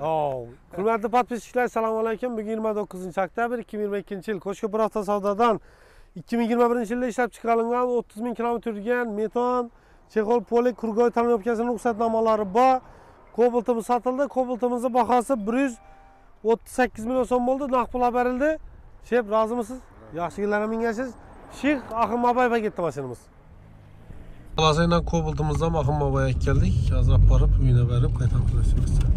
hop hurmatli подписчиклар assalomu alaykum bugun yigirma to'qqizinchi oktyabr ikki ming yigirma ikkinchi yil ko'chki bir savdodan ikki ming yigirma birinchi yilda ishlab chiqarilgan o'ttiz ming kilometr yurgan meton chexol poli kurgoy talonovkasini ruxsatnomalari bor. Kobaltimiz sotildi. Kobaltimizni bahosi bir yuz o'ttiz sakkiz million so'm bo'ldi. Naqd pul olib berildi shep rozimisiz? Yaxshigillarga mingasiz. shix ahim abayevga ketdi mashinamiz. Xulosaydan kobaltimizdan ahim abayevga keldik. Hozir olib borib uyini berib qaytamiz